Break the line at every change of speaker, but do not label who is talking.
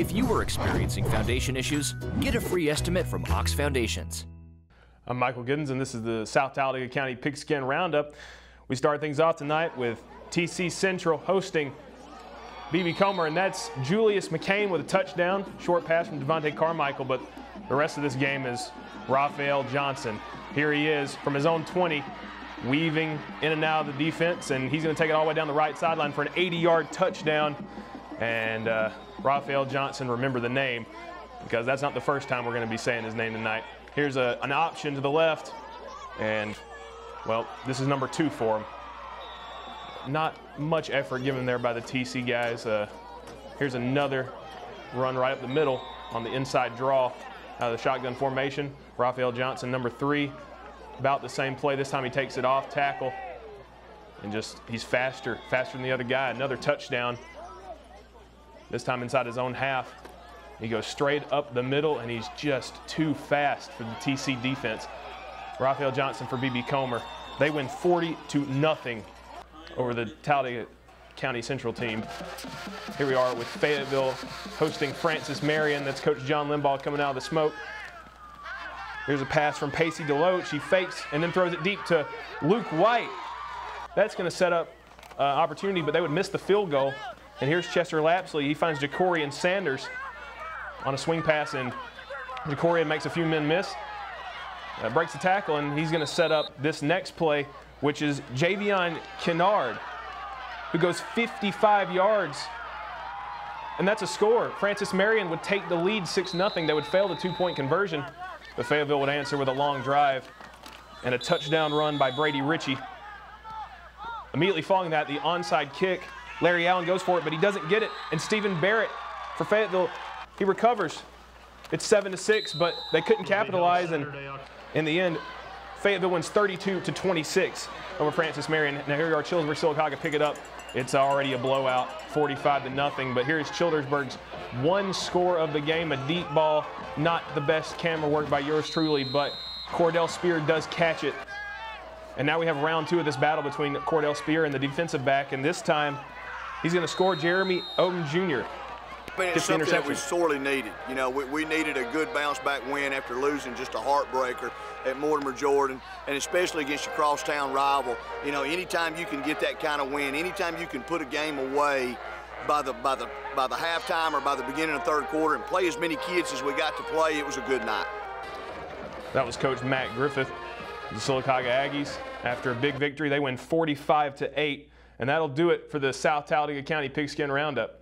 If you are experiencing foundation issues, get a free estimate from Ox Foundations.
I'm Michael Giddens, and this is the South Talladega County Pigskin Roundup. We start things off tonight with TC Central hosting BB Comer, and that's Julius McCain with a touchdown, short pass from Devontae Carmichael, but the rest of this game is Raphael Johnson. Here he is from his own 20, weaving in and out of the defense, and he's going to take it all the way down the right sideline for an 80-yard touchdown. And uh, Raphael Johnson, remember the name, because that's not the first time we're going to be saying his name tonight. Here's a, an option to the left, and, well, this is number two for him. Not much effort given there by the TC guys. Uh, here's another run right up the middle on the inside draw out of the shotgun formation. Raphael Johnson, number three, about the same play. This time he takes it off tackle and just he's faster, faster than the other guy. Another touchdown. This time inside his own half. He goes straight up the middle and he's just too fast for the TC defense. Raphael Johnson for BB Comer. They win 40 to nothing over the Talladega County Central team. Here we are with Fayetteville hosting Francis Marion. That's Coach John Limbaugh coming out of the smoke. Here's a pass from Pacey Deloach. He fakes and then throws it deep to Luke White. That's going to set up uh, opportunity, but they would miss the field goal. And here's Chester Lapsley. He finds Jacorian Sanders on a swing pass, and Jacorian makes a few men miss. Uh, breaks the tackle, and he's going to set up this next play, which is Javion Kennard, who goes 55 yards. And that's a score. Francis Marion would take the lead 6 0. They would fail the two point conversion. But Fayetteville would answer with a long drive and a touchdown run by Brady Ritchie. Immediately following that, the onside kick. Larry Allen goes for it, but he doesn't get it. And Stephen Barrett for Fayetteville, he recovers. It's 7 to 6, but they couldn't capitalize. And in the end, Fayetteville wins 32 to 26 over Francis Marion. Now here are Childersburg Sylacauga pick it up. It's already a blowout, 45 to nothing. But here's Childersburg's one score of the game, a deep ball. Not the best camera work by yours truly, but Cordell Spear does catch it. And now we have round two of this battle between Cordell Spear and the defensive back. And this time, he's going to score Jeremy Odom Jr.
I mean, it's something that we sorely needed. You know, we, we needed a good bounce back win after losing just a heartbreaker at Mortimer Jordan, and especially against your crosstown rival. You know, anytime you can get that kind of win, anytime you can put a game away by the by the by the halftime or by the beginning of the third quarter and play as many kids as we got to play, it was a good night.
That was Coach Matt Griffith. The Sylacauga Aggies, after a big victory, they win 45 to 8, and that'll do it for the South Talladega County Pigskin Roundup.